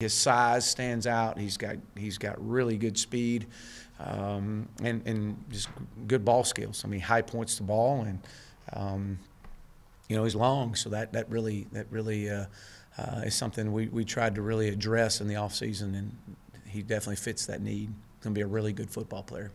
His size stands out. He's got he's got really good speed, um, and and just good ball skills. I mean, high points the ball, and um, you know he's long, so that that really that really uh, uh, is something we, we tried to really address in the offseason, and he definitely fits that need. Going to be a really good football player.